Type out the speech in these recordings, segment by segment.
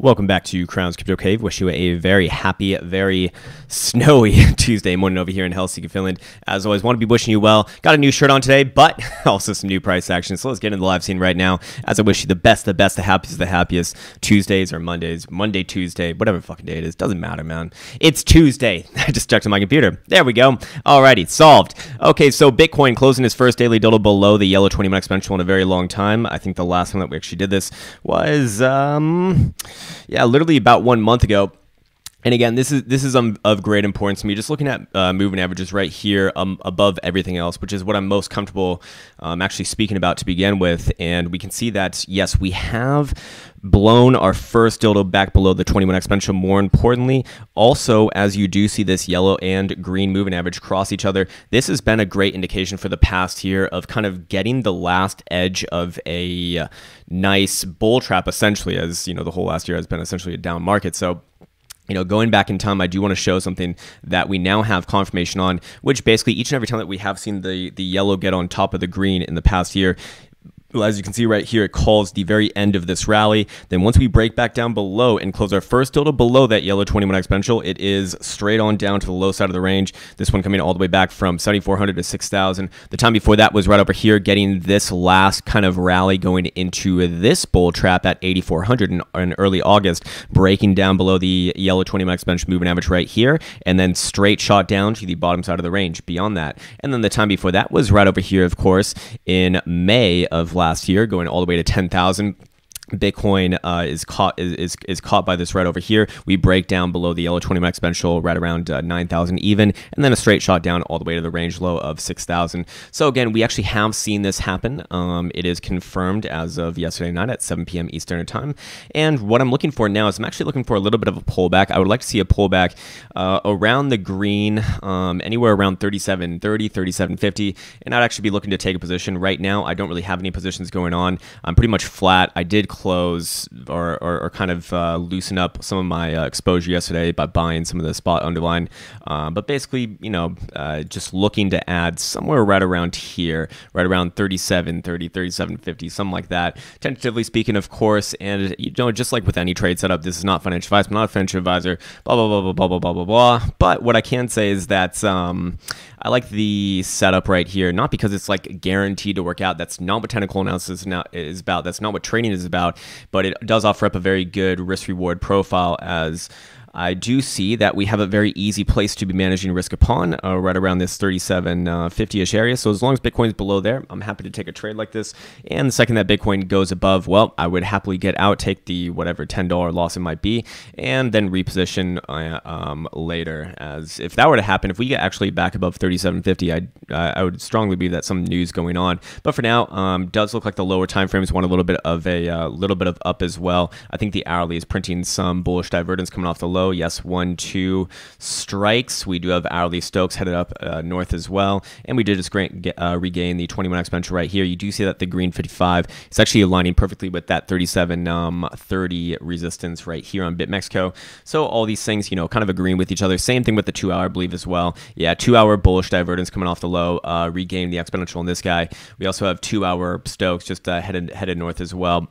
Welcome back to Krown's Crypto Cave. Wish you a very happy, very snowy Tuesday morning over here in Helsinki, Finland. As always, want to be wishing you well. Got a new shirt on today, but also some new price action. So let's get into the live scene right now. As I wish you the best, the best, the happiest, the happiest Tuesdays or Mondays, Monday, Tuesday, whatever fucking day it is. Doesn't matter, man. It's Tuesday. I just checked on my computer. There we go. Alrighty, solved. Okay, so Bitcoin closing his first daily doodle below the yellow 20 minute exponential in a very long time. I think the last time that we actually did this was um yeah, literally about one month ago. And again, this is this is um, of great importance to me. Just looking at uh, moving averages right here um, above everything else, which is what I'm most comfortable um, actually speaking about to begin with. And we can see that yes, we have blown our first dildo back below the 21 exponential. More importantly, also as you do see this yellow and green moving average cross each other, this has been a great indication for the past year of kind of getting the last edge of a nice bull trap, essentially, as you know the whole last year has been essentially a down market. So you know, going back in time, I do want to show something that we now have confirmation on, which basically each and every time that we have seen the the yellow get on top of the green in the past year, well, as you can see right here, it calls the very end of this rally. Then once we break back down below and close our first tilde below that yellow 21 exponential, it is straight on down to the low side of the range. This one coming all the way back from 7,400 to 6,000. The time before that was right over here, getting this last kind of rally going into this bull trap at 8,400 in, in early August, breaking down below the yellow 21 exponential moving average right here, and then straight shot down to the bottom side of the range beyond that. And then the time before that was right over here, of course, in May of last year, going all the way to 10,000. Bitcoin uh, is caught is, is, caught by this right over here. We break down below the yellow 20 exponential right around uh, 9,000 even, and then a straight shot down all the way to the range low of 6,000. So again, we actually have seen this happen. Um, it is confirmed as of yesterday night at 7 p.m. Eastern time. And what I'm looking for now is I'm actually looking for a little bit of a pullback. I would like to see a pullback uh, around the green, um, anywhere around 37.30, 37.50, and I'd actually be looking to take a position right now. I don't really have any positions going on. I'm pretty much flat. I did close or, or, or kind of uh, loosen up some of my uh, exposure yesterday by buying some of the spot underline. Uh, but basically, you know, uh, just looking to add somewhere right around here, right around 37, 30, 37, 50, something like that. Tentatively speaking, of course, and you know, just like with any trade setup, this is not financial advice. I'm not a financial advisor, blah, blah, blah, blah, blah, blah, blah, blah, blah. But what I can say is that um, I like the setup right here, not because it's like guaranteed to work out. That's not what technical analysis is about. That's not what trading is about but it does offer up a very good risk reward profile as I do see that we have a very easy place to be managing risk upon, uh, right around this 3750-ish uh, area. So as long as Bitcoin is below there, I'm happy to take a trade like this. And the second that Bitcoin goes above, well, I would happily get out, take the whatever $10 loss it might be, and then reposition uh, um, later. As if that were to happen, if we get actually back above 3750, I I would strongly believe that some news going on. But for now, um, does look like the lower time frames want a little bit of a uh, little bit of up as well. I think the hourly is printing some bullish divergence coming off the low. Yes, one, two strikes. We do have hourly Stochs headed up uh, north as well. And we did just get, uh, regain the 21 exponential right here. You do see that the green 55 is actually aligning perfectly with that 37 um, 30 resistance right here on BitMEXCO. So all these things, you know, kind of agreeing with each other. Same thing with the two hour, I believe, as well. Yeah, two hour bullish divergence coming off the low, uh, regain the exponential in this guy. We also have two hour Stochs just uh, headed, headed north as well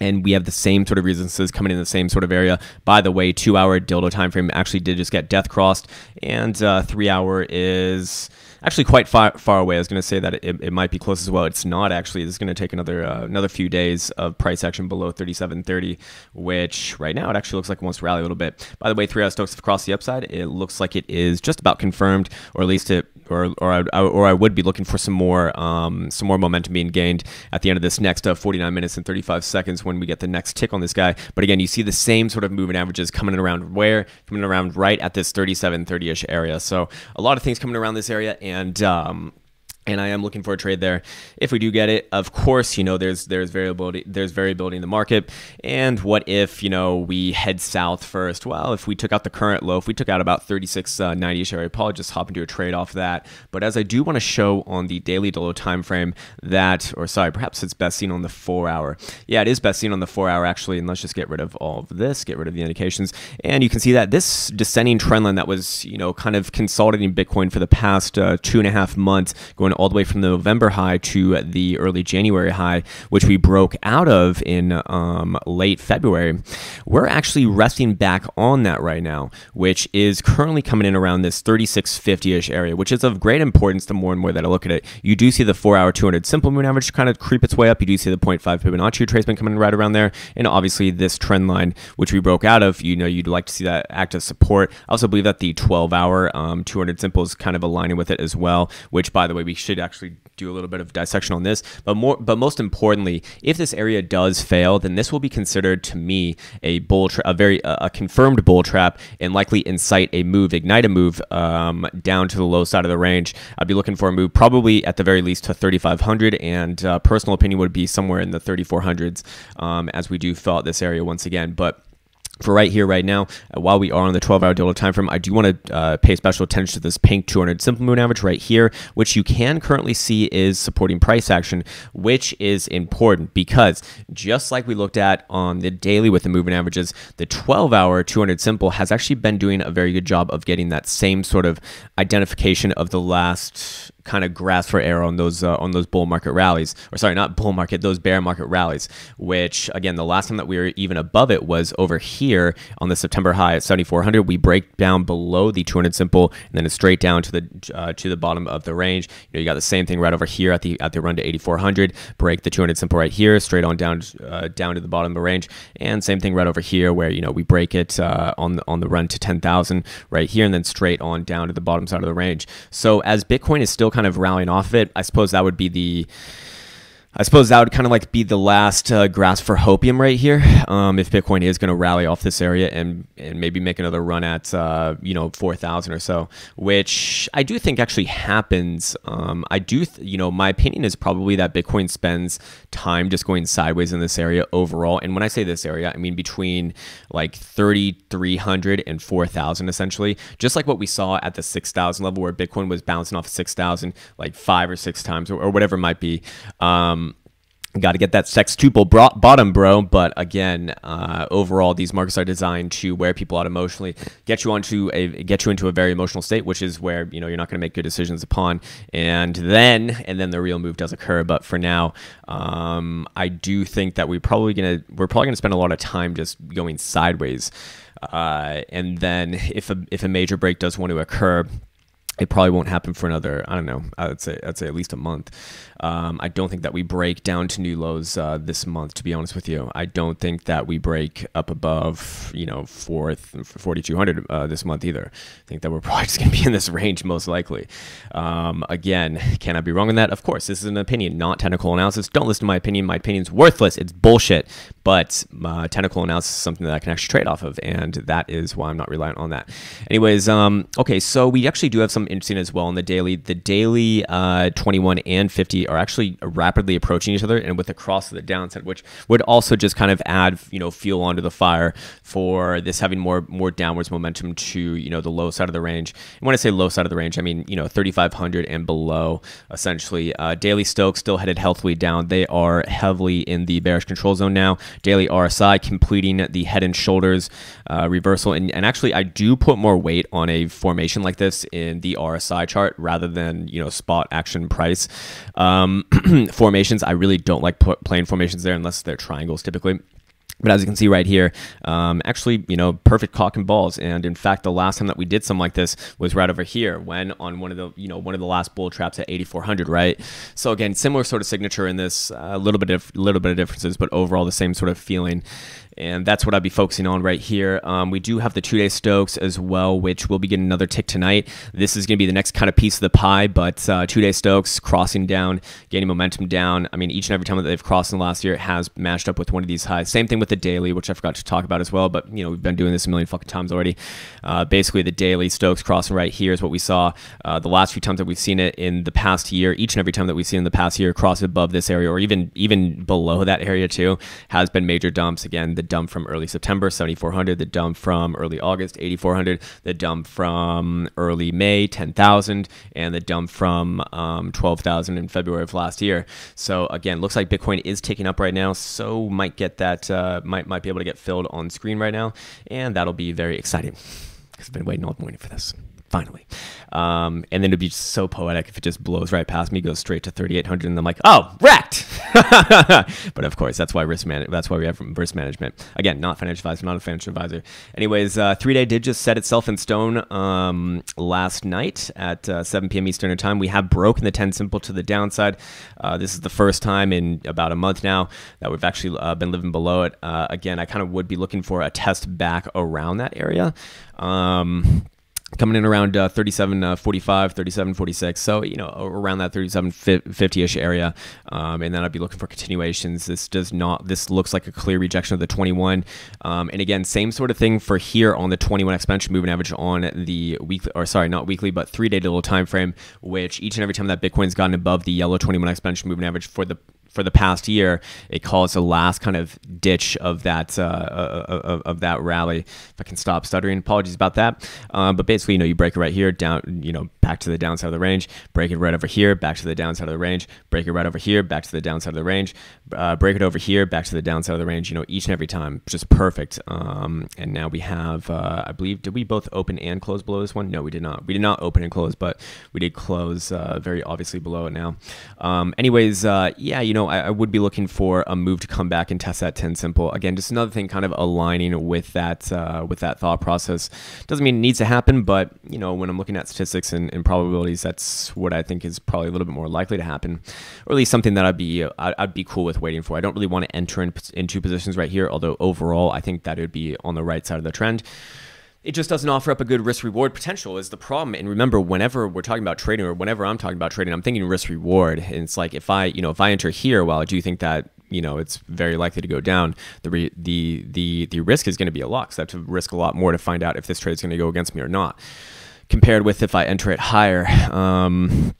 and we have the same sort of resistances coming in the same sort of area. By the way, two hour dildo time frame actually did just get death crossed, and uh, three hour is actually quite far, far away. I was going to say that it, it might be close as well. It's not actually. It's going to take another uh, another few days of price action below 37.30, which right now it actually looks like it wants to rally a little bit. By the way, three hour Stochs crossed the upside. It looks like it is just about confirmed, or at least it or or I, or I would be looking for some more um, some more momentum being gained at the end of this next uh, 49 minutes and 35 seconds when we get the next tick on this guy. But again, you see the same sort of moving averages coming in around where coming in around right at this 37 30ish area. So a lot of things coming around this area, and um, and I am looking for a trade there. If we do get it, of course, you know there's there's variability there's variability in the market. And what if you know we head south first? Well, if we took out the current low, if we took out about 36.90ish uh, area, probably just hop into a trade off that. But as I do want to show on the daily to low time frame that, or sorry, perhaps it's best seen on the four hour. Yeah, it is best seen on the four hour actually. And let's just get rid of all of this, get rid of the indications, and you can see that this descending trend line that was you know kind of consolidating Bitcoin for the past uh, two and a half months going going all the way from the November high to the early January high, which we broke out of in um, late February. We're actually resting back on that right now, which is currently coming in around this 3650 ish area, which is of great importance the more and more that I look at it. You do see the four hour 200 simple moving average kind of creep its way up. You do see the 0.5 Fibonacci retracement coming right around there. And obviously, this trend line, which we broke out of, you know, you'd like to see that act as support. I also believe that the 12 hour um, 200 simple is kind of aligning with it as well, which, by the way, we should actually do a little bit of dissection on this. But more, but most importantly, if this area does fail, then this will be considered to me a bull, a very a confirmed bull trap, and likely incite a move, ignite a move um, down to the low side of the range. I'd be looking for a move probably at the very least to 3,500, and uh, personal opinion would be somewhere in the 3,400s um, as we do fill out this area once again. But for right here, right now, uh, while we are on the 12 hour daily time frame, I do want to uh, pay special attention to this pink 200 simple moving average right here, which you can currently see is supporting price action, which is important because just like we looked at on the daily with the moving averages, the 12 hour 200 simple has actually been doing a very good job of getting that same sort of identification of the last kind of grasp for air on those uh, on those bull market rallies, or sorry, not bull market, those bear market rallies. Which again, the last time that we were even above it was over here on the September high at 7,400. We break down below the 200 simple, and then it's straight down to the uh, to the bottom of the range. You know, you got the same thing right over here at the at the run to 8,400. Break the 200 simple right here, straight on down uh, down to the bottom of the range, and same thing right over here where you know we break it uh, on the, on the run to 10,000 right here, and then straight on down to the bottom side of the range. So as Bitcoin is still kind of rallying off of it, I suppose that would be the I suppose that would kind of like be the last uh, grasp for hopium right here. Um, if Bitcoin is going to rally off this area and and maybe make another run at uh, you know four thousand or so, which I do think actually happens. Um, I do you know my opinion is probably that Bitcoin spends time just going sideways in this area overall. And when I say this area, I mean between like thirty three hundred and four thousand essentially, just like what we saw at the six thousand level where Bitcoin was bouncing off six thousand like five or six times or, or whatever it might be. Um, Got to get that sextuple bottom, bro. But again, uh, overall, these markets are designed to wear people out emotionally, get you onto a get you into a very emotional state, which is where you know you're not going to make good decisions upon. And then and then the real move does occur. But for now, um, I do think that we're probably gonna we're probably gonna spend a lot of time just going sideways. Uh, and then if a if a major break does want to occur, it probably won't happen for another i don't know i'd say i'd say at least a month. Um, i don't think that we break down to new lows uh, this month to be honest with you. I don't think that we break up above you know fourth 4200 uh, this month either. I think that we're probably just going to be in this range most likely. Um, again can i be wrong on that? Of course this is an opinion not technical analysis. Don't listen to my opinion. My opinion's worthless. It's bullshit but uh, technical analysis is something that i can actually trade off of and that is why i'm not reliant on that anyways um, okay so we actually do have some interesting as well in the daily. The daily uh, 21 and 50 are actually rapidly approaching each other, and with a cross to the downside, which would also just kind of add you know fuel onto the fire for this having more more downwards momentum to you know the low side of the range. And when I say low side of the range, I mean you know 3,500 and below. Essentially, uh, daily Stochs still headed healthily down. They are heavily in the bearish control zone now. Daily RSI completing the head and shoulders uh, reversal, and, and actually I do put more weight on a formation like this in the RSI chart rather than you know spot action price um, formations. I really don't like playing formations there unless they're triangles typically. But as you can see right here, um, actually, you know, perfect cock and balls. And in fact, the last time that we did something like this was right over here when on one of the, you know, one of the last bull traps at 8,400, right? So again, similar sort of signature in this, a uh, little bit of, little bit of differences, but overall the same sort of feeling and that's what I'll be focusing on right here. Um, we do have the two-day Stochs as well, which we'll be getting another tick tonight. This is going to be the next kind of piece of the pie, but uh, two-day Stochs crossing down, gaining momentum down. I mean, each and every time that they've crossed in the last year, it has matched up with one of these highs. Same thing with the daily, which I forgot to talk about as well, but you know we've been doing this a million fucking times already. Uh, basically, the daily Stochs crossing right here is what we saw uh, the last few times that we've seen it in the past year. Each and every time that we've seen in the past year cross above this area, or even even below that area too, has been major dumps. Again, the dump from early September September, 7,400. The dump from early August, 8,400. The dump from early May, 10,000. And the dump from um, 12,000 in February of last year. So again, looks like Bitcoin is taking up right now. So might get that, uh, might, might be able to get filled on screen right now. And that'll be very exciting. I've been waiting all morning for this finally. Um, and then it'd be so poetic if it just blows right past me, goes straight to 3,800, and I'm like, oh, wrecked. but of course, that's why risk man- That's why we have risk management. Again, not financial advisor, not a financial advisor. Anyways, uh, three day did just set itself in stone um, last night at uh, 7 p.m. Eastern time. We have broken the 10 simple to the downside. Uh, this is the first time in about a month now that we've actually uh, been living below it. Uh, again, I kind of would be looking for a test back around that area. Um, coming in around uh, 37 uh, 45 37 46 so you know around that 37 50ish area. Um, and then i'd be looking for continuations. This does not this looks like a clear rejection of the 21 um, and again same sort of thing for here on the 21 exponential moving average on the weekly or sorry not weekly but three day little time frame which each and every time that bitcoin's gotten above the yellow 21 exponential moving average for the for the past year, it calls the last kind of ditch of that uh, uh, uh, of, of, that rally. If I can stop stuttering, apologies about that. Um, but basically, you know, you break it right here, down, you know, back to the downside of the range, break it right over here, back to the downside of the range, break it right over here, back to the downside of the range, uh, break it over here, back to the downside of the range. You know, each and every time, just perfect. Um, and now we have, uh, I believe, did we both open and close below this one? No, we did not. We did not open and close, but we did close uh, very obviously below it now. Um, anyways, yeah, you know know, I, I, would be looking for a move to come back and test that 10 simple. Again, just another thing kind of aligning with that uh, with that thought process. Doesn't mean it needs to happen, but you know, when I'm looking at statistics and, and, probabilities, that's what I think is probably a little bit more likely to happen, or at least something that I'd be I'd, I'd be cool with waiting for. I don't really want to enter in, into positions right here, although overall I think that it would be on the right side of the trend it just doesn't offer up a good risk reward potential is the problem. And remember whenever we're talking about trading or whenever i'm talking about trading i'm thinking risk reward and it's like if i you know if i enter here well i do think that you know it's very likely to go down? The re- the the the risk is going to be a lot so i have to risk a lot more to find out if this trade is going to go against me or not. Compared with if i enter it higher um,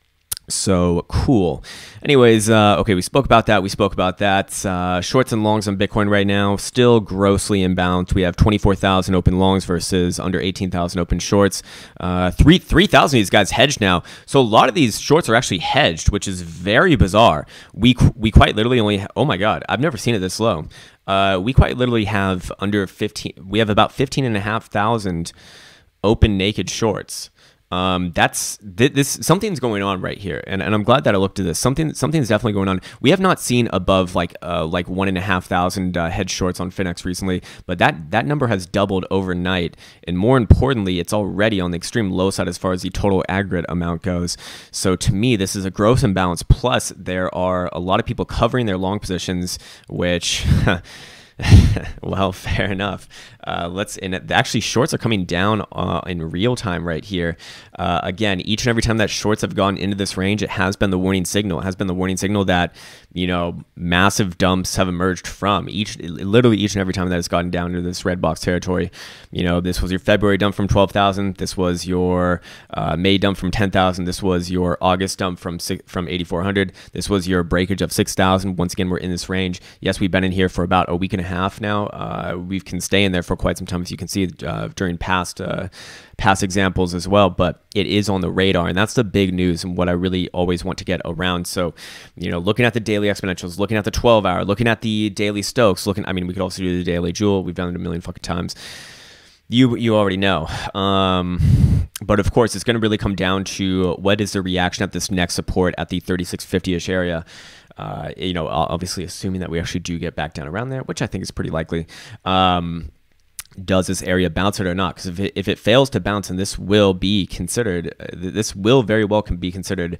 so cool. Anyways, uh, okay, we spoke about that. We spoke about that. Uh, shorts and longs on Bitcoin right now still grossly imbalanced. We have 24,000 open longs versus under 18,000 open shorts. Uh, three 3,000 of these guys hedged now. So a lot of these shorts are actually hedged, which is very bizarre. We we quite literally only. Oh my god, I've never seen it this low. Uh, we quite literally have under 15. We have about 15 and a half thousand open naked shorts um, that's th- this something's going on right here, and, and I'm glad that I looked at this. Something something's definitely going on. We have not seen above like uh, like one and a half thousand uh, head shorts on Finex recently, but that that number has doubled overnight, and more importantly, it's already on the extreme low side as far as the total aggregate amount goes. So to me, this is a gross imbalance. Plus, there are a lot of people covering their long positions, which. well, fair enough. Uh, let's and actually shorts are coming down uh, in real time right here. Uh, again, each and every time that shorts have gone into this range, it has been the warning signal. It has been the warning signal that you know massive dumps have emerged from each literally each and every time that it's gotten down into this red box territory. You know, this was your February dump from twelve thousand. This was your uh, May dump from ten thousand. This was your August dump from from eighty four hundred. This was your breakage of six thousand. Once again, we're in this range. Yes, we've been in here for about a week and a half now. Uh, we can stay in there for quite some time, as you can see uh, during past uh, past examples as well. But it is on the radar, and that's the big news and what I really always want to get around. So, you know, looking at the daily exponentials, looking at the 12 hour, looking at the daily Stochs, looking. I mean, we could also do the daily Joule. We've done it a million fucking times. You you already know. Um, but of course, it's going to really come down to what is the reaction at this next support at the 3650ish area. Uh, you know, obviously assuming that we actually do get back down around there, which I think is pretty likely. Um, does this area bounce it or not? Because if it, if it fails to bounce, and this will be considered, uh, this will very well can be considered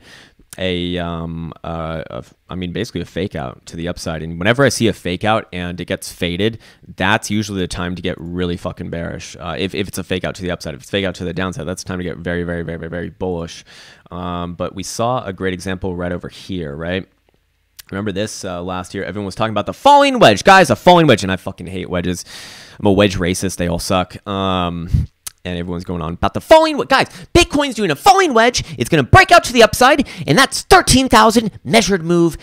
a, um, uh, a, I mean, basically a fake out to the upside. And whenever I see a fake out and it gets faded, that's usually the time to get really fucking bearish. Uh, if, if it's a fake out to the upside, if it's fake out to the downside, that's the time to get very, very, very, very, very bullish. Um, but we saw a great example right over here, right? Remember this uh, last year? Everyone was talking about the falling wedge, guys. A falling wedge, and I fucking hate wedges. I'm a wedge racist. They all suck. Um, and everyone's going on about the falling wedge. guys. Bitcoin's doing a falling wedge. It's going to break out to the upside, and that's thirteen thousand measured move,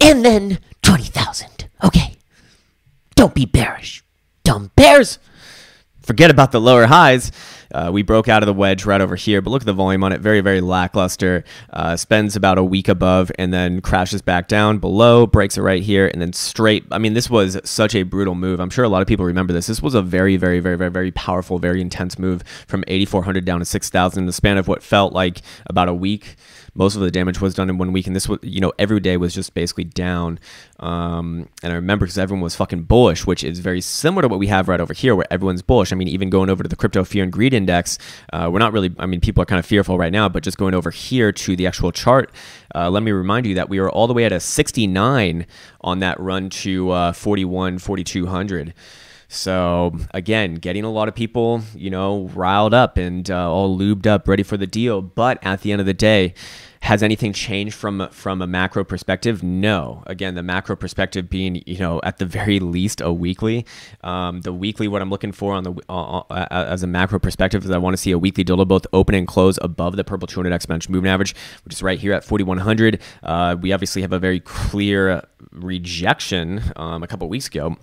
and then twenty thousand. Okay, don't be bearish, dumb bears. Forget about the lower highs. Uh, we broke out of the wedge right over here, but look at the volume on it. Very, very lackluster. Uh, spends about a week above and then crashes back down below, breaks it right here, and then straight. I mean, this was such a brutal move. I'm sure a lot of people remember this. This was a very, very, very, very, very powerful, very intense move from 8,400 down to 6,000 in the span of what felt like about a week most of the damage was done in one week, and this was you know every day was just basically down. Um, and I remember because everyone was fucking bullish, which is very similar to what we have right over here, where everyone's bullish. I mean, even going over to the crypto fear and greed index, uh, we're not really. I mean, people are kind of fearful right now, but just going over here to the actual chart, uh, let me remind you that we were all the way at a 69 on that run to uh, 41, 4200. So again, getting a lot of people, you know, riled up and uh, all lubed up, ready for the deal. But at the end of the day, has anything changed from from a macro perspective? No. Again, the macro perspective being, you know, at the very least a weekly. Um, the weekly, what I'm looking for on the uh, uh, as a macro perspective is I want to see a weekly dildo both open and close above the purple 200 exponential moving average, which is right here at 4100. Uh, we obviously have a very clear rejection um, a couple weeks ago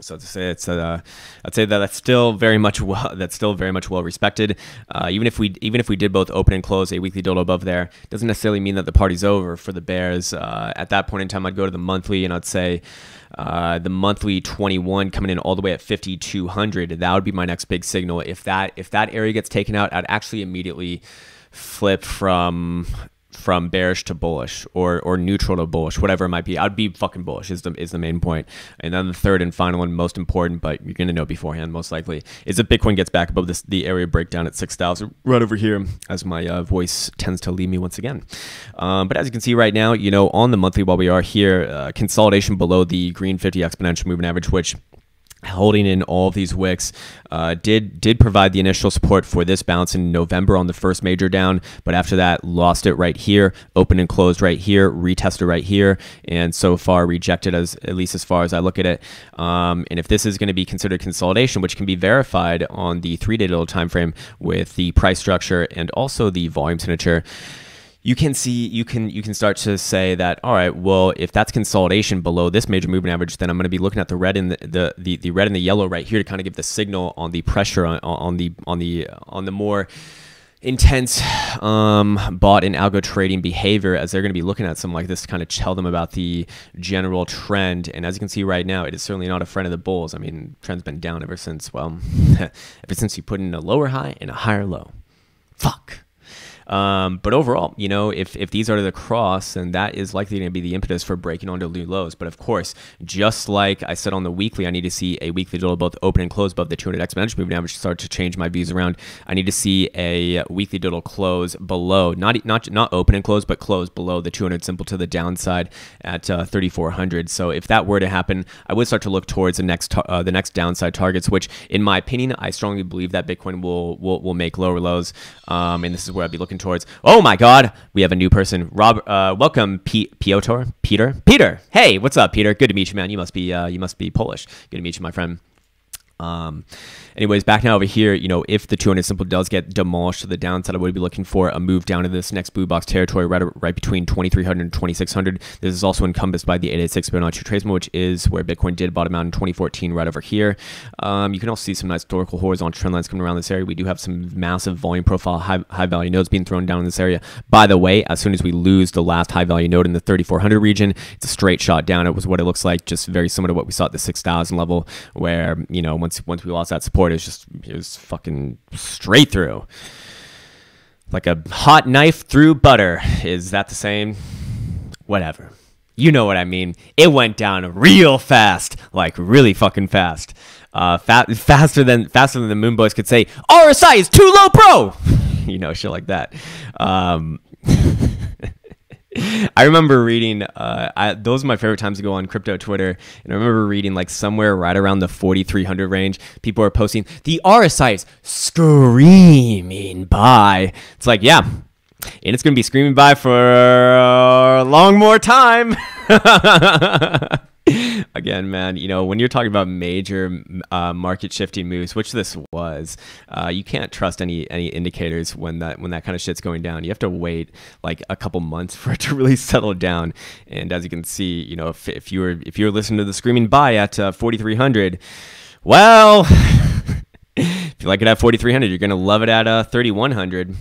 so to say, it's uh, I'd say that that's still very much well, that's still very much well respected. Uh, even if we even if we did both open and close a weekly dodo above there, doesn't necessarily mean that the party's over for the Bears. Uh, at that point in time, I'd go to the monthly and I'd say uh, the monthly 21 coming in all the way at 5200. That would be my next big signal. If that if that area gets taken out, I'd actually immediately flip from from bearish to bullish or or neutral to bullish, whatever it might be. I'd be fucking bullish is the is the main point. And then the third and final one, most important, but you're gonna know beforehand most likely, is if Bitcoin gets back above this the area breakdown at six thousand right over here, as my uh, voice tends to leave me once again. Um, but as you can see right now, you know on the monthly while we are here, uh, consolidation below the green 50 exponential moving average, which holding in all these wicks uh, did did provide the initial support for this bounce in November on the first major down but after that lost it right here open and closed right here retested right here and so far rejected as at least as far as I look at it. Um, and if this is going to be considered consolidation which can be verified on the three day little time frame with the price structure and also the volume signature you can see you can you can start to say that all right well if that's consolidation below this major movement average then i'm going to be looking at the red and the, the, the, the, red and the yellow right here to kind of give the signal on the pressure on, on the on the on the more intense um, bot and algo trading behavior as they're going to be looking at something like this to kind of tell them about the general trend. And as you can see right now, it is certainly not a friend of the bulls. I mean, trend's been down ever since, well, ever since you put in a lower high and a higher low. Fuck. Um, but overall, you know, if, if these are the cross, and that is likely going to be the impetus for breaking onto new lows. But of course, just like I said on the weekly, I need to see a weekly doodle both open and close above the 200 exponential moving average to start to change my views around. I need to see a weekly doodle close below, not not not open and close, but close below the 200 simple to the downside at uh, 3400. So if that were to happen, I would start to look towards the next uh, the next downside targets, which in my opinion, I strongly believe that Bitcoin will will, will make lower lows. Um, and this is where I'd be looking towards. Oh my God, we have a new person. Rob, uh, welcome, P- Piotr, Peter, Peter. Hey, what's up, Peter? Good to meet you, man. You must be, uh, you must be Polish. Good to meet you, my friend. Um, anyways, back now over here, you know, if the 200 simple does get demolished to the downside, I would be looking for a move down to this next blue box territory right, right between 2300 and 2600. This is also encompassed by the 886 Fibonacci retracement, which is where Bitcoin did bottom out in 2014 right over here. Um, you can also see some nice historical horizontal trend lines coming around this area. We do have some massive volume profile, high, high value nodes being thrown down in this area. By the way, as soon as we lose the last high value node in the 3400 region, it's a straight shot down. It was what it looks like, just very similar to what we saw at the 6000 level, where, you know, once, once we lost that support, it was just, it was fucking straight through. Like a hot knife through butter. Is that the same? Whatever. You know what I mean. It went down real fast, like really fucking fast. Uh, fa- faster than faster than the Moon Boys could say, RSI is too low, bro. you know, shit like that. Um, I remember reading, uh, I, those are my favorite times to go on crypto Twitter. And I remember reading like somewhere right around the 4,300 range, people are posting, the RSI is screaming buy. It's like, yeah, and it's going to be screaming buy for a long more time. again, man, you know, when you're talking about major uh, market shifting moves, which this was, uh, you can't trust any any indicators when that when that kind of shit's going down. You have to wait like a couple months for it to really settle down. And as you can see, you know, if, if you were if you were listening to the screaming buy at uh, 4,300, well. If you like it at 4,300, you're going to love it at uh, 3,100.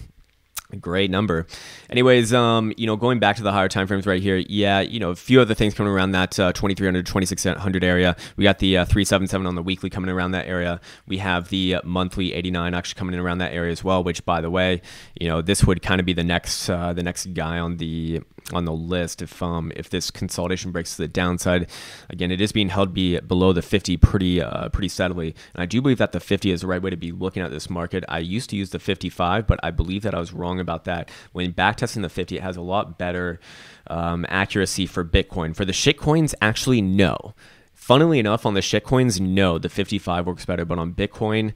Great number. Anyways, um, you know, going back to the higher time frames right here, yeah, you know, a few other things coming around that uh, 2300 2600 area. We got the uh, 377 on the weekly coming around that area. We have the uh, monthly 89 actually coming in around that area as well. Which, by the way, you know, this would kind of be the next uh, the next guy on the on the list if um if this consolidation breaks to the downside. Again, it is being held be below the 50 pretty uh, pretty steadily, and I do believe that the 50 is the right way to be looking at this market. I used to use the 55, but I believe that I was wrong about that. When backtesting the 50, it has a lot better um, accuracy for Bitcoin. For the shitcoins, actually, no. Funnily enough, on the shitcoins, no, the 55 works better, but on Bitcoin,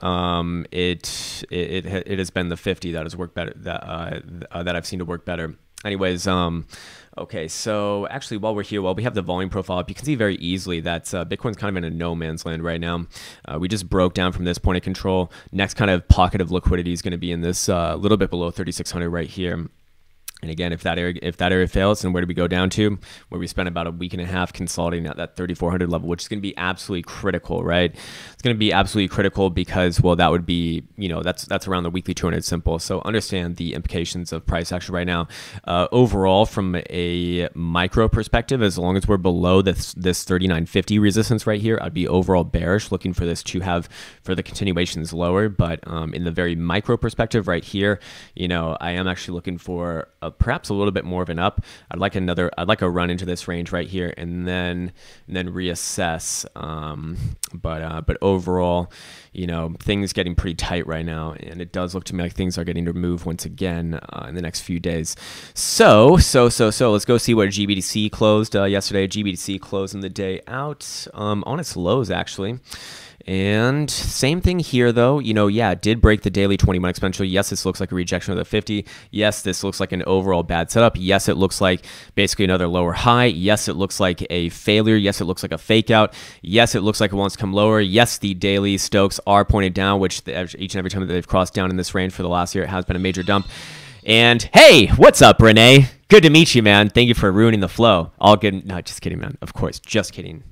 um, it, it it has been the 50 that has worked better that uh, uh, that I've seen to work better. Anyways, um, okay, so actually, while we're here, while we have the volume profile up, you can see very easily that uh, Bitcoin's kind of in a no man's land right now. Uh, we just broke down from this point of control. Next kind of pocket of liquidity is going to be in this uh, little bit below 3,600 right here. And again, if that area if that area fails, then where do we go down to? Where we spend about a week and a half consolidating at that 3,400 level, which is going to be absolutely critical, right? It's going to be absolutely critical because, well, that would be, you know, that's that's around the weekly 200 simple. So understand the implications of price action right now. Uh, overall, from a micro perspective, as long as we're below this this 3950 resistance right here, I'd be overall bearish, looking for this to have for the continuations lower. But um, in the very micro perspective right here, you know, I am actually looking for a, perhaps a little bit more of an up. I'd like another. I'd like a run into this range right here, and then and then reassess. Um, but uh, but overall, you know, things getting pretty tight right now, and it does look to me like things are getting to move once again uh, in the next few days. So so so so let's go see where GBTC closed uh, yesterday. GBTC closing the day out um, on its lows actually. And same thing here, though. You know, yeah, did break the daily 21 exponential. Yes, this looks like a rejection of the 50. Yes, this looks like an overall bad setup. Yes, it looks like basically another lower high. Yes, it looks like a failure. Yes, it looks like a fake out. Yes, it looks like it wants to come lower. Yes, the daily Stochs are pointed down, which each and every time that they've crossed down in this range for the last year, it has been a major dump. And hey, what's up, Renee? Good to meet you, man. Thank you for ruining the flow. All good. No, just kidding, man. Of course, just kidding.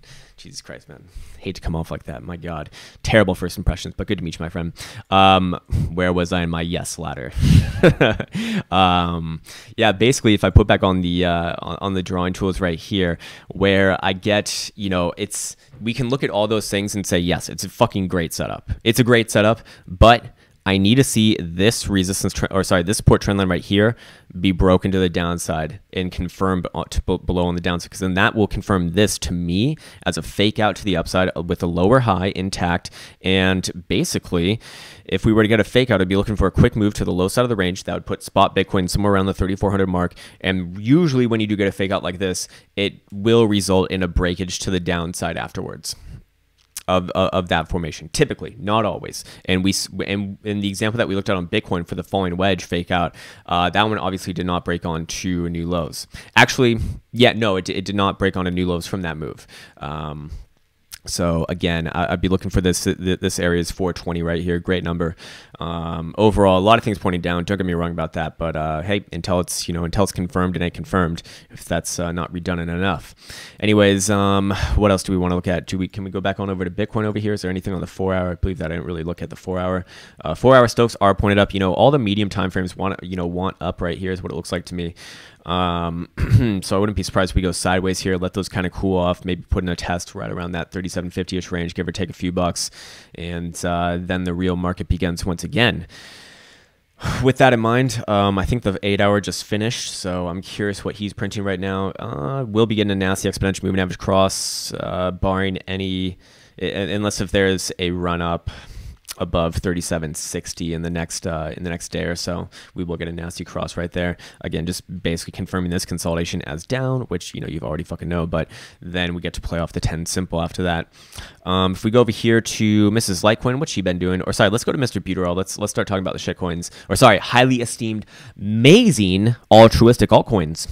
Jesus Christ, man. Hate to come off like that. My God. Terrible first impressions, but good to meet you, my friend. Um, where was I in my yes ladder? um, yeah, basically, if I put back on the uh, on the drawing tools right here, where I get, you know, it's we can look at all those things and say, yes, it's a fucking great setup. It's a great setup, but I need to see this resistance, or sorry, this support trend line right here be broken to the downside and confirmed below on the downside, because then that will confirm this to me as a fake out to the upside uh, with a lower high intact. And basically, if we were to get a fake out, I'd be looking for a quick move to the low side of the range that would put spot Bitcoin somewhere around the 3,400 mark. And usually, when you do get a fake out like this, it will result in a breakage to the downside afterwards of, of, of that formation. Typically, not always. And we and in the example that we looked at on Bitcoin for the falling wedge fake out, uh, that one obviously did not break on to new lows. Actually, yeah, no, it, it did not break on a new lows from that move. Um, so again, I'd be looking for this. This area is 420 right here. Great number. Um, overall, a lot of things pointing down. Don't get me wrong about that. But uh, hey, until it's you know until it's confirmed and ain't confirmed, if that's uh, not redundant enough. Anyways, um, what else do we want to look at? Do we can we go back on over to Bitcoin over here? Is there anything on the four hour? I believe that I didn't really look at the four hour. Uh, four hour Stochs are pointed up. You know, all the medium time frames want you know want up right here is what it looks like to me. Um, so I wouldn't be surprised if we go sideways here, let those kind of cool off, maybe put in a test right around that 3750-ish range, give or take a few bucks, and uh, then the real market begins once again. With that in mind, um, I think the eight hour just finished, so I'm curious what he's printing right now. Uh, we'll be getting a nasty exponential moving average cross, uh, barring any, unless if there's a run up above 3760 in the next uh, in the next day or so we will get a nasty cross right there again just basically confirming this consolidation as down which you know you've already fucking know but then we get to play off the 10 simple after that um, if we go over here to Mrs. Litecoin what's she been doing or sorry let's go to Mr. Buterin let's let's start talking about the shitcoins or sorry highly esteemed amazing altruistic altcoins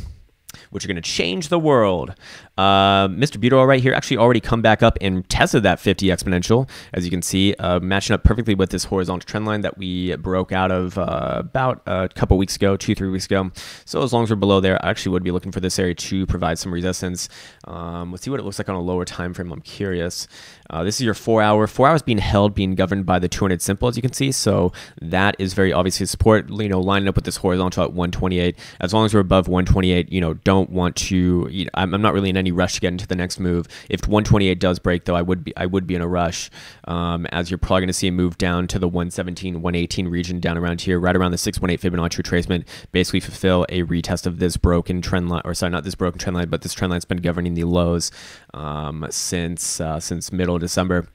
which are going to change the world. Uh, Mr. Buterin right here actually already come back up and tested that 50 exponential, as you can see, uh, matching up perfectly with this horizontal trend line that we broke out of uh, about a couple weeks ago, two, three weeks ago. So as long as we're below there, I actually would be looking for this area to provide some resistance. Um, let's see what it looks like on a lower time frame. I'm curious. Uh, this is your four hour. Four hours being held, being governed by the 200 simple, as you can see. So that is very obviously support, you know, lining up with this horizontal at 128. As long as we're above 128, you know, don't want to, you know, I'm, I'm not really in any rush to get into the next move. If 128 does break, though, I would be, I would be in a rush um, as you're probably going to see a move down to the 117, 118 region down around here, right around the 618 Fibonacci retracement, basically fulfill a retest of this broken trend line, or sorry, not this broken trend line, but this trend line's been governing the lows um, since, uh, since middle December.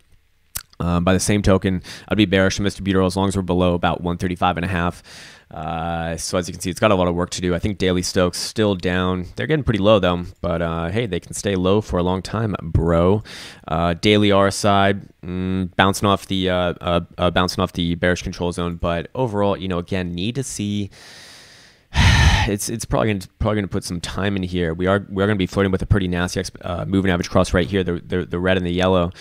Um, by the same token, I'd be bearish on Mr. Buterin as long as we're below about 135 and a half. Uh, so as you can see, it's got a lot of work to do. I think Daily Stochs still down. They're getting pretty low though, but uh, hey, they can stay low for a long time, bro. Uh, daily RSI mm, bouncing off the uh, uh, bouncing off the bearish control zone, but overall, you know, again, need to see it's it's probably going to probably going to put some time in here. We are we are going to be flirting with a pretty nasty moving average cross right here, the, the the red and the yellow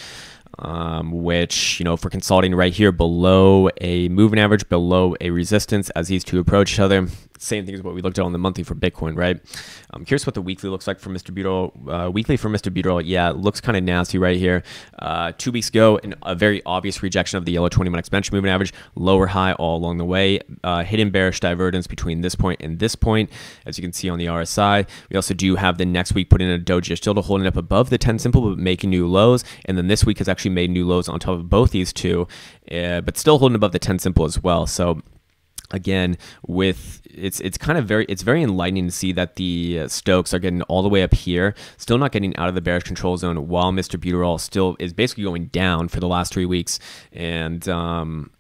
um, which, you know, if we're consolidating right here below a moving average, below a resistance as these two approach each other, same thing as what we looked at on the monthly for Bitcoin, right? Curious what the weekly looks like for Mr. Buterin. Uh, weekly for Mr. Buterin, yeah, looks kind of nasty right here. Uh, two weeks ago, an, a very obvious rejection of the yellow 20 minute exponential moving average, lower high all along the way. Uh, hidden bearish divergence between this point and this point, as you can see on the RSI. We also do have the next week put in a doji still to holding up above the 10 simple, but making new lows. And then this week has actually made new lows on top of both these two, uh, but still holding above the 10 simple as well. So again with it's it's kind of very it's very enlightening to see that the uh, Stochs are getting all the way up here, still not getting out of the bearish control zone, while Mr. Buterin still is basically going down for the last three weeks, and um,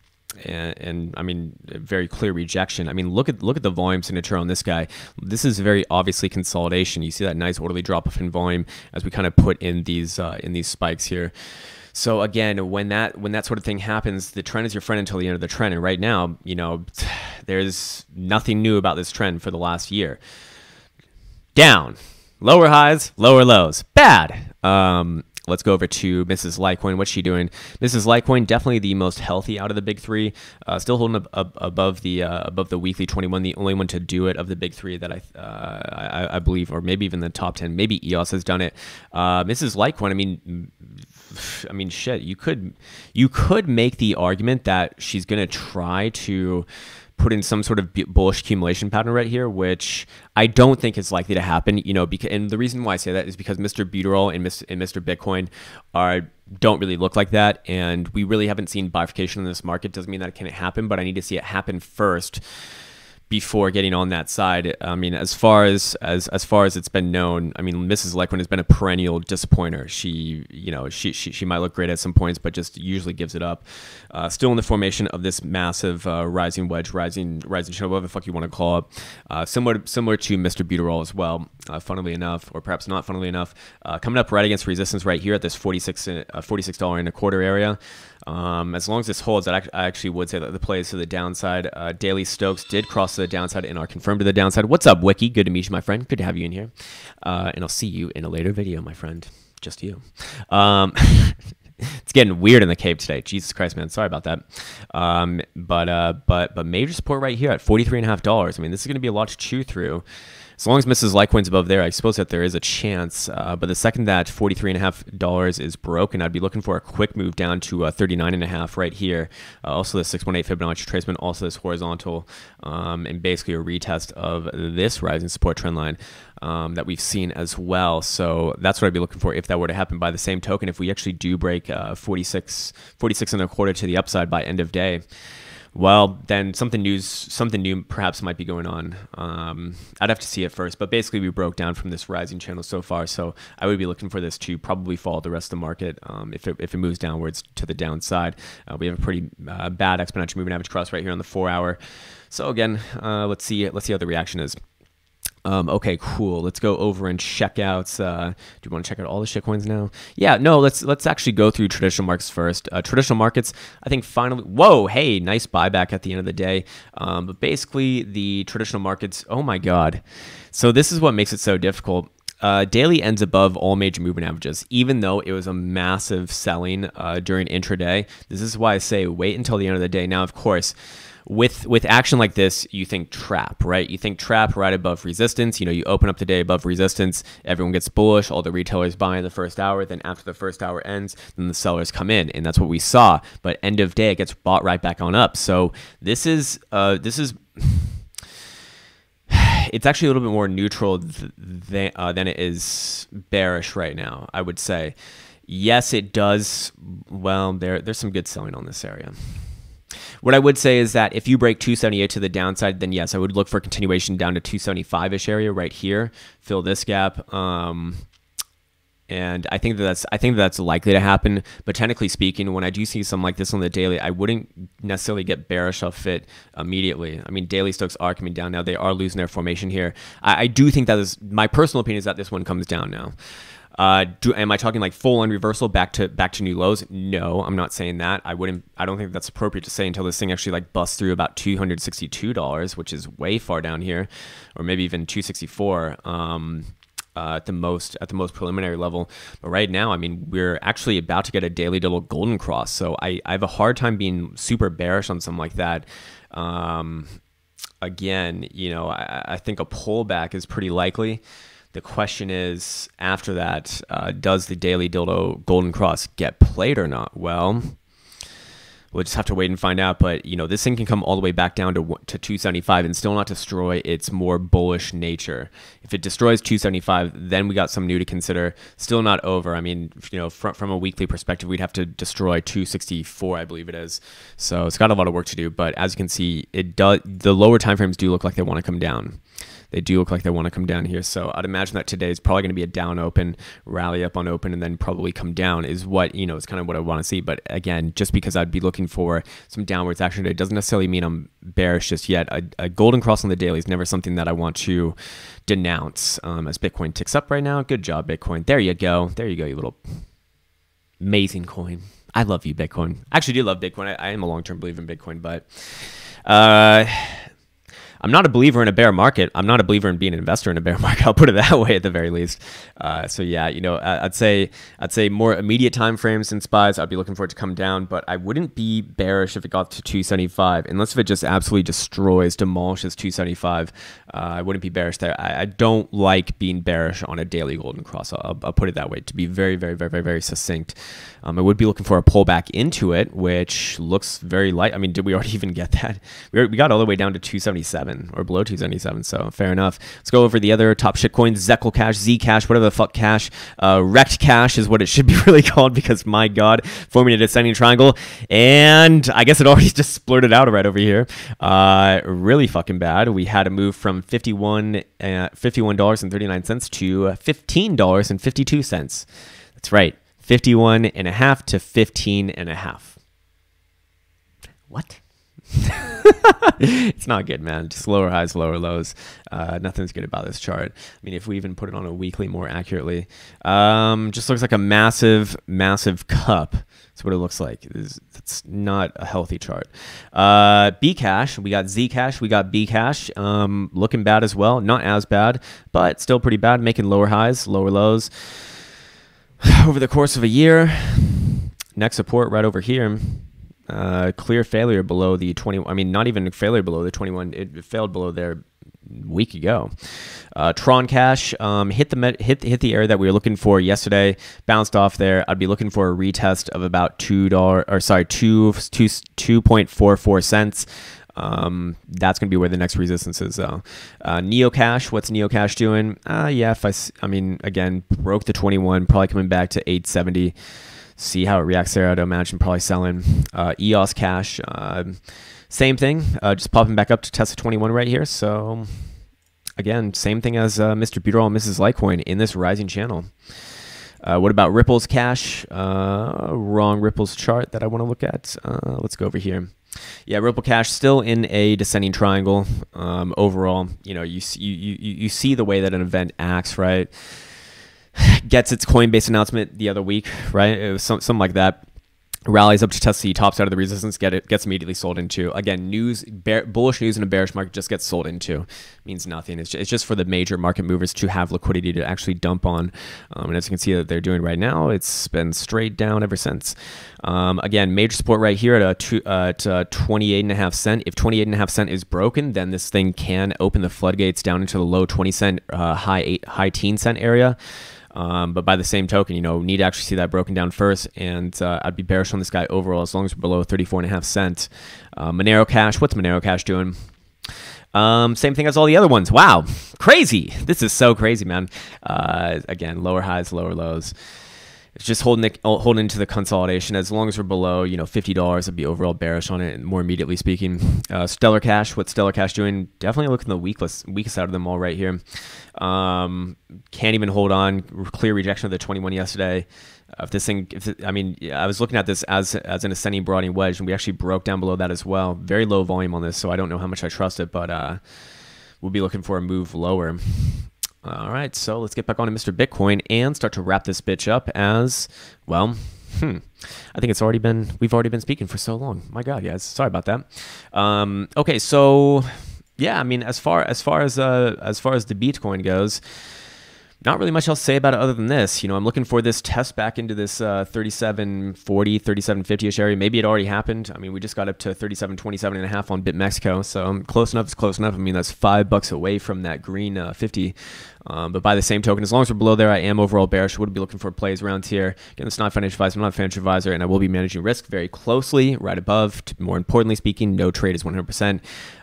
and, and, I mean very clear rejection. I mean look at look at the volume signature on this guy. This is very obviously consolidation. You see that nice orderly drop off in volume as we kind of put in these uh, in these spikes here. So again, when that when that sort of thing happens, the trend is your friend until the end of the trend. And right now, you know, there's nothing new about this trend for the last year. Down, lower highs, lower lows, bad. Um, Let's go over to Mrs. Litecoin. What's she doing? Mrs. Litecoin definitely the most healthy out of the big three. Uh, still holding up, up above the uh, above the weekly 21. The only one to do it of the big three that I, uh, I, I believe, or maybe even the top 10. Maybe EOS has done it. Uh, Mrs. Litecoin. I mean, I mean, shit. You could you could make the argument that she's gonna try to put in some sort of bullish accumulation pattern right here, which I don't think is likely to happen. You know, because and the reason why I say that is because Mr. Buterin and, and Mr. Bitcoin are don't really look like that, and we really haven't seen bifurcation in this market. Doesn't mean that it can't happen, but I need to see it happen first before getting on that side. I mean, as far as as as far as it's been known, I mean, Mrs. Litecoin has been a perennial disappointer. She, you know, she she, she might look great at some points, but just usually gives it up. Uh, still in the formation of this massive uh, rising wedge, rising rising channel, whatever the fuck you want to call it. Uh, similar similar to Mr. Buterin as well. Uh, funnily enough, or perhaps not funnily enough, uh, coming up right against resistance right here at this 46 uh, $46 and a quarter area. Um, as long as this holds, I actually would say that the play is to the downside. Uh, Daily Stochs did cross to the downside and are confirmed to the downside. What's up, Wiki? Good to meet you, my friend. Good to have you in here. Uh, and I'll see you in a later video, my friend. Just you. Um, getting weird in the cave today. Jesus Christ, man. Sorry about that. Um, but uh, but but major support right here at forty three and a half dollars. I mean, this is going to be a lot to chew through as long as Mrs. Litecoin's above there, I suppose that there is a chance. Uh, but the second that $43.5 is broken, I'd be looking for a quick move down to uh, 39.5 right here. Uh, also the 618 Fibonacci retracement, also this horizontal, um, and basically a retest of this rising support trend line um, that we've seen as well. So that's what I'd be looking for if that were to happen. By the same token, if we actually do break uh, 46, 46 and a quarter to the upside by end of day, well, then something news, something new perhaps might be going on. Um, I'd have to see it first, but basically we broke down from this rising channel so far. So I would be looking for this to probably fall the rest of the market um, if, it, if it moves downwards to the downside. Uh, we have a pretty uh, bad exponential moving average cross right here on the four hour. So again, uh, let's see let's see how the reaction is. Um, okay, cool. Let's go over and check out. Uh, do you want to check out all the shitcoins now? Yeah, no. Let's let's actually go through traditional markets first. Uh, traditional markets, I think finally. Whoa, hey, nice buyback at the end of the day. Um, but basically, the traditional markets. Oh my god. So this is what makes it so difficult. Uh, daily ends above all major movement averages, even though it was a massive selling uh, during intraday. This is why I say wait until the end of the day. Now, of course with with action like this, you think trap, right? You think trap right above resistance. You know, you open up the day above resistance, everyone gets bullish, all the retailers buy in the first hour. Then after the first hour ends, then the sellers come in, and that's what we saw. But end of day, it gets bought right back on up. So this is uh, this is. It's actually a little bit more neutral th- than, uh, than it is bearish right now. I would say, yes, it does. Well, there there's some good selling on this area. What I would say is that if you break 278 to the downside, then yes, I would look for continuation down to 275-ish area right here, fill this gap. Um, and I think that that's I think that that's likely to happen. But technically speaking, when I do see something like this on the daily, I wouldn't necessarily get bearish off it immediately. I mean, daily stocks are coming down now; they are losing their formation here. I, I do think that is my personal opinion is that this one comes down now. Uh, do, am I talking like full on reversal back to back to new lows? No, I'm not saying that. I wouldn't. I don't think that's appropriate to say until this thing actually like busts through about two hundred sixty two dollars, which is way far down here, or maybe even two sixty four. Um, uh, at the most at the most preliminary level. But right now, I mean, we're actually about to get a daily double golden cross. So I, I have a hard time being super bearish on something like that. Um, again, you know, I, I think a pullback is pretty likely. The question is, after that, uh, does the Daily Dildo Golden Cross get played or not? Well, we'll just have to wait and find out. But you know, this thing can come all the way back down to to 275 and still not destroy its more bullish nature. If it destroys 275, then we got some new to consider. Still not over. I mean, you know, from from a weekly perspective, we'd have to destroy 264, I believe it is. So it's got a lot of work to do. But as you can see, it does. The lower time frames do look like they want to come down they do look like they want to come down here. So I'd imagine that today is probably going to be a down open, rally up on open, and then probably come down is what, you know, is kind of what I want to see. But again, just because I'd be looking for some downwards action today doesn't necessarily mean I'm bearish just yet. A, a golden cross on the daily is never something that I want to denounce um, as Bitcoin ticks up right now. Good job, Bitcoin. There you go. There you go, you little amazing coin. I love you, Bitcoin. I actually do love Bitcoin. I, I am a long term believer in Bitcoin, but uh, I'm not a believer in a bear market. I'm not a believer in being an investor in a bear market. I'll put it that way at the very least. Uh, so yeah, you know, I'd say I'd say more immediate time frames and spies. I'd be looking for it to come down, but I wouldn't be bearish if it got to 275, unless if it just absolutely destroys, demolishes 275. Uh, I wouldn't be bearish there. I, I, don't like being bearish on a daily golden cross. I'll, I'll, put it that way to be very, very, very, very, very succinct. Um, I would be looking for a pullback into it, which looks very light. I mean, did we already even get that? We, we got all the way down to 277 or below 277. So fair enough. Let's go over the other top shit coins: Zekel Cash, Z Cash, whatever the fuck Cash. Uh, Rekt Cash is what it should be really called because my god, forming a descending triangle, and I guess it already just splurted out right over here. Uh, really fucking bad. We had a move from 51 uh, $51.39 to $15.52. That's right. 51 and a half to 15 and a half. What? it's not good, man. Just lower highs, lower lows. Uh, nothing's good about this chart. I mean, if we even put it on a weekly more accurately, um, just looks like a massive, massive cup. That's what it looks like. It's, it's not a healthy chart. Uh, cash. we got Z Cash, we got Bcash, um, looking bad as well. Not as bad, but still pretty bad, making lower highs, lower lows over the course of a year. Next support right over here uh, clear failure below the 20. I mean, not even failure below the 21. It failed below there week ago. Uh, Tron Cash um, hit the hit hit the area that we were looking for yesterday. Bounced off there. I'd be looking for a retest of about two dollar or sorry two two two point four four cents. Um, that's going to be where the next resistance is, though. Uh, Neocash, what's Neocash doing? Uh, yeah, if I, I mean, again, broke the 21, probably coming back to 870 see how it reacts there. I'd imagine probably selling uh, EOS Cash. Uh, same thing, uh, just popping back up to Tesla 21 right here. So again, same thing as uh, Mr. Buterin and Mrs. Litecoin in this rising channel. Uh, what about Ripple's Cash? Uh, wrong Ripple's chart that I want to look at. let's go over here. Yeah, Ripple Cash still in a descending triangle. Um, overall, you know, you you, you you see the way that an event acts, right? Gets its Coinbase announcement the other week, right? It was some, something like that rallies up to test the tops out of the resistance, get it gets immediately sold into. Again, news bear, bullish news in a bearish market just gets sold into. means nothing. It's just, it's just for the major market movers to have liquidity to actually dump on. Um, and as you can see that they're doing right now, it's been straight down ever since. Um, again, major support right here at a two, uh, at uh, 28 and a half cent. If 28 and a half cent is broken, then this thing can open the floodgates down into the low 20 cent, uh, high eight, high teen cent area. Um, but by the same token, you know, need to actually see that broken down first. And uh, I'd be bearish on this guy overall as long as we're below 34 and a half cent. Uh, Monero Cash, what's Monero Cash doing? Um, same thing as all the other ones. Wow, crazy. This is so crazy, man. Uh, again, lower highs, lower lows it's just holding it, holding into the consolidation. As long as we're below, you know, fifty dollars, I'd be overall bearish on it. More immediately speaking, uh, Stellar Cash, what Stellar Cash doing? Definitely looking the weakest weakest out of them all right here. Um, can't even hold on. Clear rejection of the twenty one yesterday. Uh, if this thing, if it, I mean, I was looking at this as as an ascending broadening wedge, and we actually broke down below that as well. Very low volume on this, so I don't know how much I trust it, but uh, we'll be looking for a move lower. All right, so let's get back on to Mr. Bitcoin and start to wrap this bitch up as well. Hmm. I think it's already been we've already been speaking for so long. My God, guys, sorry about that. Um, okay, so yeah, I mean, as far as far as uh, as far as the Bitcoin goes, not really much else to say about it other than this. You know, I'm looking for this test back into this uh, 3740, 3750-ish area. Maybe it already happened. I mean, we just got up to 3727 and a half on BitMexico. So close enough is close enough. I mean, that's five bucks away from that green uh, 50 um, but by the same token, as long as we're below there, I am overall bearish. Would be looking for plays around here. Again, it's not financial advice. I'm not a financial advisor, and I will be managing risk very closely, right above. More importantly speaking, no trade is 100%.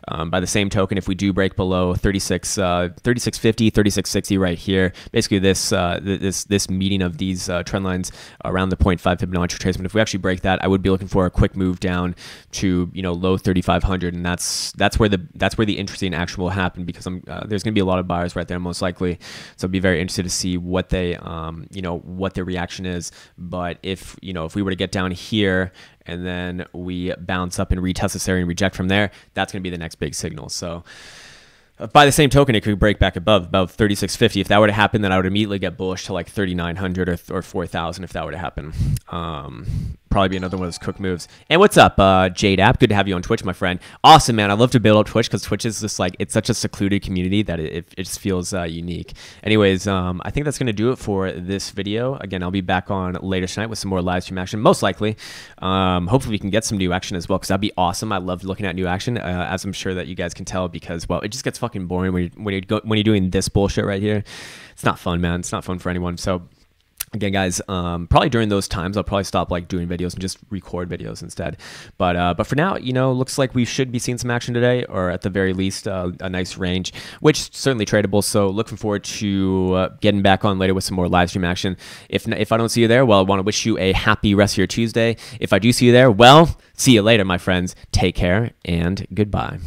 Um, by the same token, if we do break below 36, uh, 3650, 3660 right here, basically this uh, this this meeting of these uh, trend lines around the 0.5 Fibonacci retracement, if we actually break that, I would be looking for a quick move down to you know low 3500, and that's that's where the that's where the interesting action will happen because I'm uh, there's going to be a lot of buyers right there most likely. So I'd be very interested to see what they, um, you know, what their reaction is. But if you know, if we were to get down here and then we bounce up and retest this area and reject from there, that's going to be the next big signal. So. Uh, by the same token, it could break back above about 3650. If that were to happen, then I would immediately get bullish to like 3900 or, or 4000 if that were to happen. Um, probably be another one of those cook moves. And what's up, uh, Jade App? Good to have you on Twitch, my friend. Awesome, man. I love to build up Twitch because Twitch is just like it's such a secluded community that it, it, just feels uh, unique. Anyways, um, I think that's gonna do it for this video. Again, I'll be back on later tonight with some more live stream action, most likely. Um, hopefully, we can get some new action as well because that'd be awesome. I love looking at new action, uh, as I'm sure that you guys can tell because well, it just gets fucking boring when you when you go when you're doing this bullshit right here. It's not fun, man. It's not fun for anyone. So again guys um, probably during those times i'll probably stop like doing videos and just record videos instead. But uh, but for now you know looks like we should be seeing some action today or at the very least uh, a nice range which certainly tradable. So looking forward to uh, getting back on later with some more live stream action. If if i don't see you there well i want to wish you a happy rest of your tuesday. If i do see you there well see you later my friends. Take care and goodbye